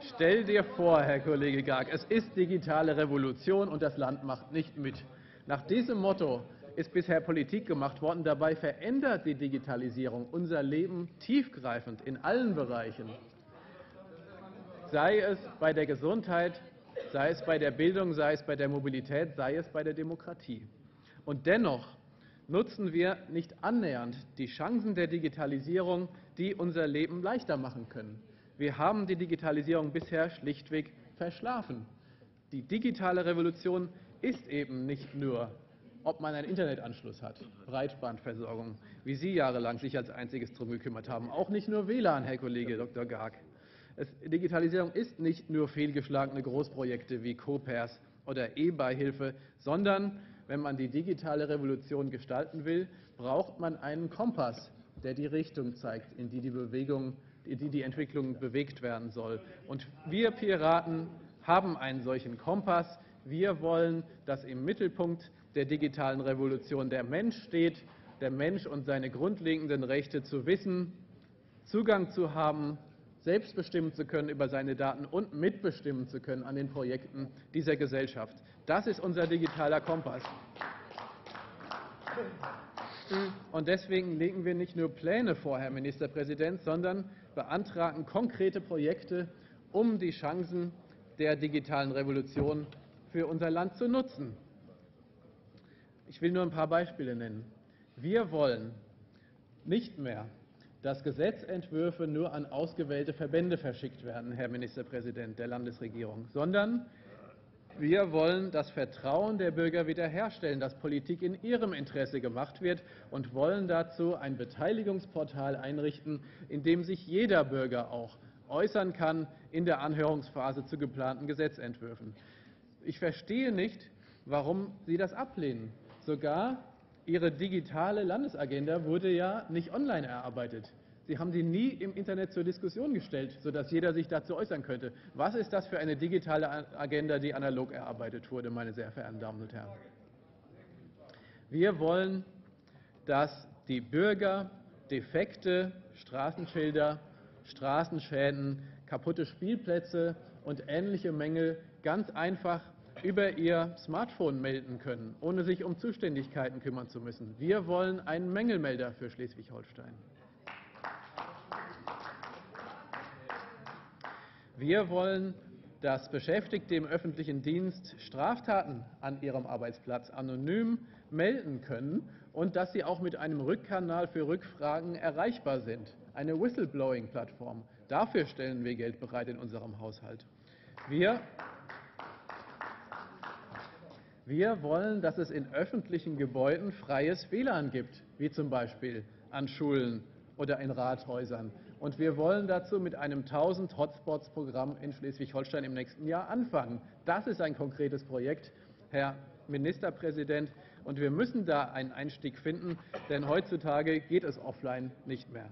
Stell dir vor, Herr Kollege Garg, es ist digitale Revolution und das Land macht nicht mit. Nach diesem Motto ist bisher Politik gemacht worden. Dabei verändert die Digitalisierung unser Leben tiefgreifend in allen Bereichen. Sei es bei der Gesundheit, sei es bei der Bildung, sei es bei der Mobilität, sei es bei der Demokratie. Und dennoch nutzen wir nicht annähernd die Chancen der Digitalisierung, die unser Leben leichter machen können. Wir haben die Digitalisierung bisher schlichtweg verschlafen. Die digitale Revolution ist eben nicht nur, ob man einen Internetanschluss hat, Breitbandversorgung, wie Sie jahrelang sich als einziges darum gekümmert haben, auch nicht nur WLAN, Herr Kollege Dr. Garg. Es, Digitalisierung ist nicht nur fehlgeschlagene Großprojekte wie COPERS oder E-Beihilfe, sondern wenn man die digitale Revolution gestalten will, braucht man einen Kompass, der die Richtung zeigt, in die die Bewegung die die Entwicklung bewegt werden soll. Und wir Piraten haben einen solchen Kompass. Wir wollen, dass im Mittelpunkt der digitalen Revolution der Mensch steht, der Mensch und seine grundlegenden Rechte zu wissen, Zugang zu haben, selbst bestimmen zu können über seine Daten und mitbestimmen zu können an den Projekten dieser Gesellschaft. Das ist unser digitaler Kompass. Und deswegen legen wir nicht nur Pläne vor, Herr Ministerpräsident, sondern beantragen konkrete Projekte, um die Chancen der digitalen Revolution für unser Land zu nutzen. Ich will nur ein paar Beispiele nennen. Wir wollen nicht mehr, dass Gesetzentwürfe nur an ausgewählte Verbände verschickt werden, Herr Ministerpräsident der Landesregierung, sondern wir wollen das Vertrauen der Bürger wiederherstellen, dass Politik in ihrem Interesse gemacht wird und wollen dazu ein Beteiligungsportal einrichten, in dem sich jeder Bürger auch äußern kann in der Anhörungsphase zu geplanten Gesetzentwürfen. Ich verstehe nicht, warum Sie das ablehnen. Sogar Ihre digitale Landesagenda wurde ja nicht online erarbeitet. Sie haben sie nie im Internet zur Diskussion gestellt, sodass jeder sich dazu äußern könnte. Was ist das für eine digitale Agenda, die analog erarbeitet wurde, meine sehr verehrten Damen und Herren? Wir wollen, dass die Bürger defekte Straßenschilder, Straßenschäden, kaputte Spielplätze und ähnliche Mängel ganz einfach über ihr Smartphone melden können, ohne sich um Zuständigkeiten kümmern zu müssen. Wir wollen einen Mängelmelder für Schleswig-Holstein. Wir wollen, dass Beschäftigte im öffentlichen Dienst Straftaten an ihrem Arbeitsplatz anonym melden können und dass sie auch mit einem Rückkanal für Rückfragen erreichbar sind, eine Whistleblowing-Plattform. Dafür stellen wir Geld bereit in unserem Haushalt. Wir wir wollen, dass es in öffentlichen Gebäuden freies WLAN gibt, wie zum Beispiel an Schulen oder in Rathäusern. Und wir wollen dazu mit einem 1000 Hotspots-Programm in Schleswig-Holstein im nächsten Jahr anfangen. Das ist ein konkretes Projekt, Herr Ministerpräsident. Und wir müssen da einen Einstieg finden, denn heutzutage geht es offline nicht mehr.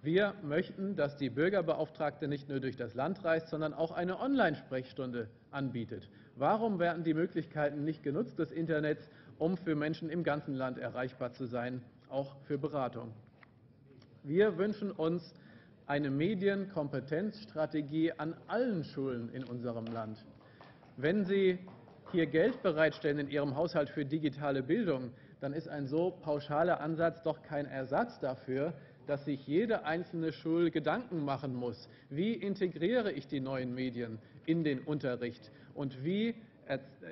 Wir möchten, dass die Bürgerbeauftragte nicht nur durch das Land reist, sondern auch eine Online-Sprechstunde anbietet. Warum werden die Möglichkeiten nicht genutzt des Internets, um für Menschen im ganzen Land erreichbar zu sein, auch für Beratung? Wir wünschen uns eine Medienkompetenzstrategie an allen Schulen in unserem Land. Wenn Sie hier Geld bereitstellen in Ihrem Haushalt für digitale Bildung, dann ist ein so pauschaler Ansatz doch kein Ersatz dafür, dass sich jede einzelne Schule Gedanken machen muss, wie integriere ich die neuen Medien in den Unterricht und wie,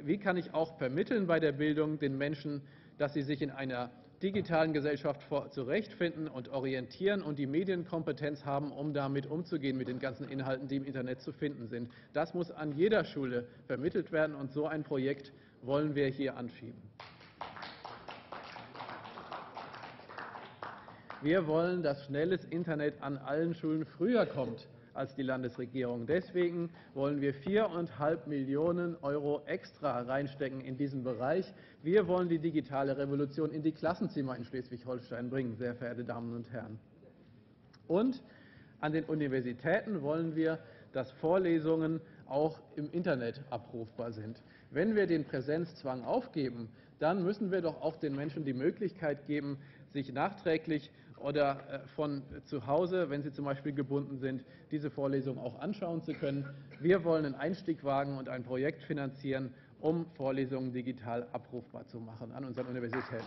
wie kann ich auch vermitteln bei der Bildung den Menschen, dass sie sich in einer digitalen Gesellschaft zurechtfinden und orientieren und die Medienkompetenz haben, um damit umzugehen mit den ganzen Inhalten, die im Internet zu finden sind. Das muss an jeder Schule vermittelt werden, und so ein Projekt wollen wir hier anschieben. Wir wollen, dass schnelles Internet an allen Schulen früher kommt als die Landesregierung. Deswegen wollen wir 4,5 Millionen Euro extra reinstecken in diesen Bereich. Wir wollen die digitale Revolution in die Klassenzimmer in Schleswig-Holstein bringen, sehr verehrte Damen und Herren. Und an den Universitäten wollen wir, dass Vorlesungen auch im Internet abrufbar sind. Wenn wir den Präsenzzwang aufgeben, dann müssen wir doch auch den Menschen die Möglichkeit geben, sich nachträglich oder äh, von zu Hause, wenn sie zum Beispiel gebunden sind, diese Vorlesung auch anschauen zu können. Wir wollen einen Einstieg wagen und ein Projekt finanzieren, um Vorlesungen digital abrufbar zu machen an unseren Universitäten.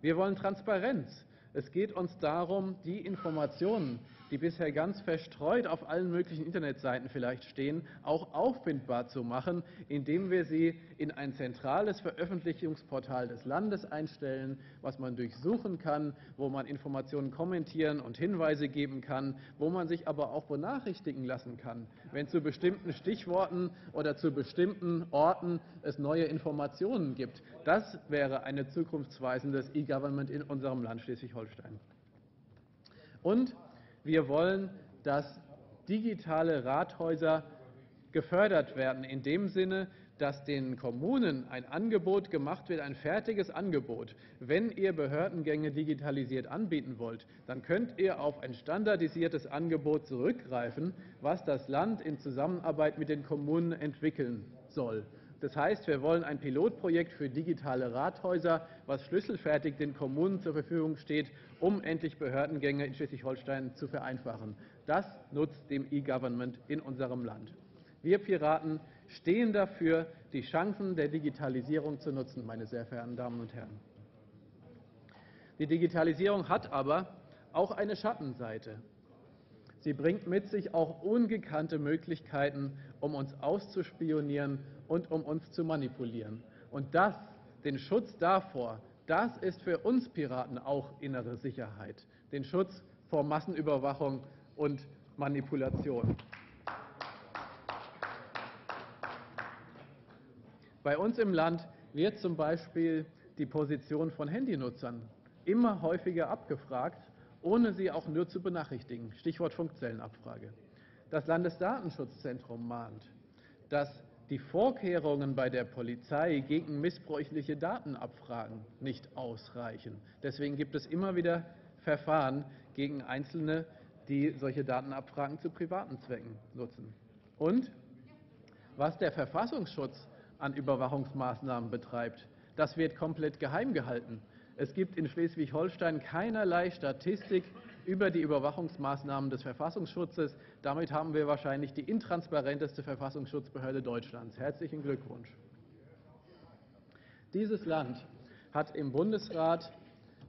Wir wollen Transparenz. Es geht uns darum, die Informationen, die bisher ganz verstreut auf allen möglichen Internetseiten vielleicht stehen, auch auffindbar zu machen, indem wir sie in ein zentrales Veröffentlichungsportal des Landes einstellen, was man durchsuchen kann, wo man Informationen kommentieren und Hinweise geben kann, wo man sich aber auch benachrichtigen lassen kann, wenn zu bestimmten Stichworten oder zu bestimmten Orten es neue Informationen gibt. Das wäre ein zukunftsweisendes E-Government in unserem Land Schleswig-Holstein. Und wir wollen, dass digitale Rathäuser gefördert werden, in dem Sinne, dass den Kommunen ein Angebot gemacht wird, ein fertiges Angebot. Wenn ihr Behördengänge digitalisiert anbieten wollt, dann könnt ihr auf ein standardisiertes Angebot zurückgreifen, was das Land in Zusammenarbeit mit den Kommunen entwickeln soll. Das heißt, wir wollen ein Pilotprojekt für digitale Rathäuser, was schlüsselfertig den Kommunen zur Verfügung steht, um endlich Behördengänge in Schleswig-Holstein zu vereinfachen. Das nutzt dem E-Government in unserem Land. Wir Piraten stehen dafür, die Chancen der Digitalisierung zu nutzen, meine sehr verehrten Damen und Herren. Die Digitalisierung hat aber auch eine Schattenseite. Sie bringt mit sich auch ungekannte Möglichkeiten, um uns auszuspionieren und um uns zu manipulieren. Und das, den Schutz davor, das ist für uns Piraten auch innere Sicherheit, den Schutz vor Massenüberwachung und Manipulation. Bei uns im Land wird zum Beispiel die Position von Handynutzern immer häufiger abgefragt, ohne sie auch nur zu benachrichtigen. Stichwort Funkzellenabfrage. Das Landesdatenschutzzentrum mahnt, dass die Vorkehrungen bei der Polizei gegen missbräuchliche Datenabfragen nicht ausreichen. Deswegen gibt es immer wieder Verfahren gegen Einzelne, die solche Datenabfragen zu privaten Zwecken nutzen. Und was der Verfassungsschutz an Überwachungsmaßnahmen betreibt, das wird komplett geheim gehalten. Es gibt in Schleswig-Holstein keinerlei Statistik über die Überwachungsmaßnahmen des Verfassungsschutzes. Damit haben wir wahrscheinlich die intransparenteste Verfassungsschutzbehörde Deutschlands. Herzlichen Glückwunsch. Dieses Land hat im Bundesrat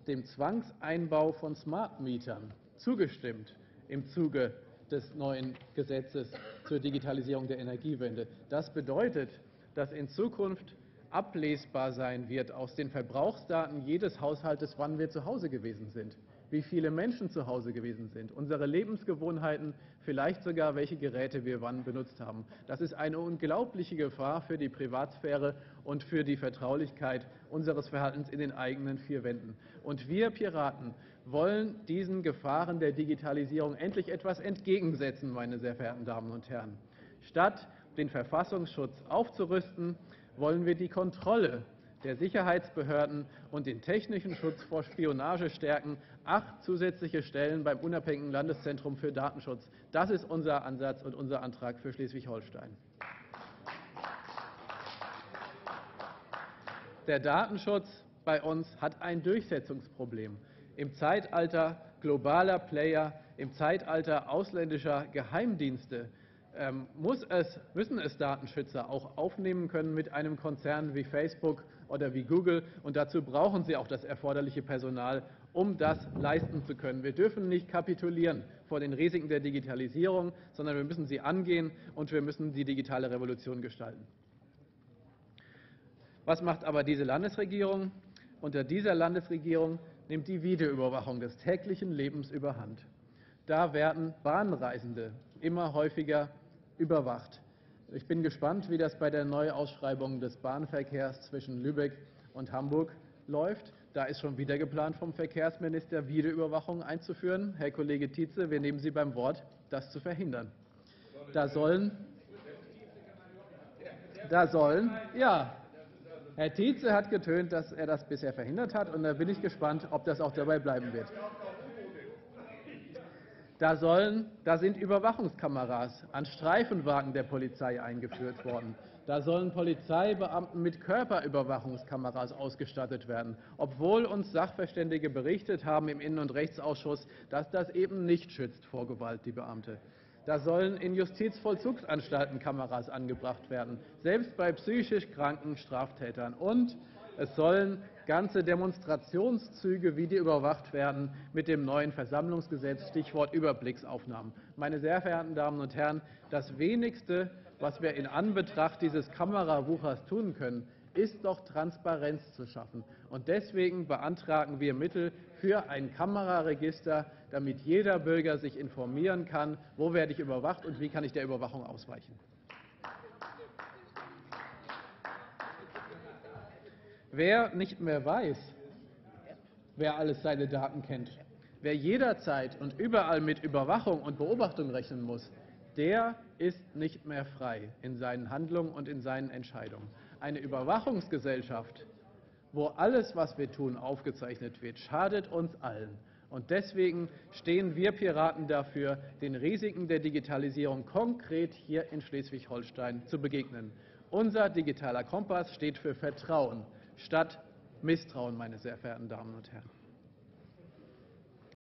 dem Zwangseinbau von Smart Mietern zugestimmt im Zuge des neuen Gesetzes zur Digitalisierung der Energiewende. Das bedeutet, dass in Zukunft ablesbar sein wird aus den Verbrauchsdaten jedes Haushaltes, wann wir zu Hause gewesen sind, wie viele Menschen zu Hause gewesen sind, unsere Lebensgewohnheiten, vielleicht sogar welche Geräte wir wann benutzt haben. Das ist eine unglaubliche Gefahr für die Privatsphäre und für die Vertraulichkeit unseres Verhaltens in den eigenen vier Wänden. Und wir Piraten wollen diesen Gefahren der Digitalisierung endlich etwas entgegensetzen, meine sehr verehrten Damen und Herren. Statt den Verfassungsschutz aufzurüsten, wollen wir die Kontrolle der Sicherheitsbehörden und den technischen Schutz vor Spionage stärken. Acht zusätzliche Stellen beim unabhängigen Landeszentrum für Datenschutz. Das ist unser Ansatz und unser Antrag für Schleswig-Holstein. Der Datenschutz bei uns hat ein Durchsetzungsproblem. Im Zeitalter globaler Player, im Zeitalter ausländischer Geheimdienste ähm, es, müssen es Datenschützer auch aufnehmen können mit einem Konzern wie Facebook oder wie Google. Und dazu brauchen sie auch das erforderliche Personal, um das leisten zu können. Wir dürfen nicht kapitulieren vor den Risiken der Digitalisierung, sondern wir müssen sie angehen und wir müssen die digitale Revolution gestalten. Was macht aber diese Landesregierung? Unter dieser Landesregierung nimmt die Videoüberwachung des täglichen Lebens überhand. Da werden Bahnreisende immer häufiger überwacht. Ich bin gespannt, wie das bei der Neuausschreibung des Bahnverkehrs zwischen Lübeck und Hamburg läuft. Da ist schon wieder geplant, vom Verkehrsminister Videoüberwachung einzuführen. Herr Kollege Tietze, wir nehmen Sie beim Wort, das zu verhindern. Da sollen, da sollen, ja, Herr Tietze hat getönt, dass er das bisher verhindert hat, und da bin ich gespannt, ob das auch dabei bleiben wird. Da, sollen, da sind Überwachungskameras an Streifenwagen der Polizei eingeführt worden. Da sollen Polizeibeamten mit Körperüberwachungskameras ausgestattet werden, obwohl uns Sachverständige berichtet haben im Innen- und Rechtsausschuss, dass das eben nicht schützt vor Gewalt die Beamte. Da sollen in Justizvollzugsanstalten Kameras angebracht werden, selbst bei psychisch kranken Straftätern. Und es sollen ganze Demonstrationszüge Video überwacht werden mit dem neuen Versammlungsgesetz, Stichwort Überblicksaufnahmen. Meine sehr verehrten Damen und Herren, das Wenigste, was wir in Anbetracht dieses Kamerawuchers tun können, ist doch Transparenz zu schaffen. Und deswegen beantragen wir Mittel für ein Kameraregister, damit jeder Bürger sich informieren kann, wo werde ich überwacht und wie kann ich der Überwachung ausweichen. Wer nicht mehr weiß, wer alles seine Daten kennt, wer jederzeit und überall mit Überwachung und Beobachtung rechnen muss, der ist nicht mehr frei in seinen Handlungen und in seinen Entscheidungen. Eine Überwachungsgesellschaft, wo alles, was wir tun, aufgezeichnet wird, schadet uns allen. Und deswegen stehen wir Piraten dafür, den Risiken der Digitalisierung konkret hier in Schleswig-Holstein zu begegnen. Unser digitaler Kompass steht für Vertrauen statt Misstrauen, meine sehr verehrten Damen und Herren.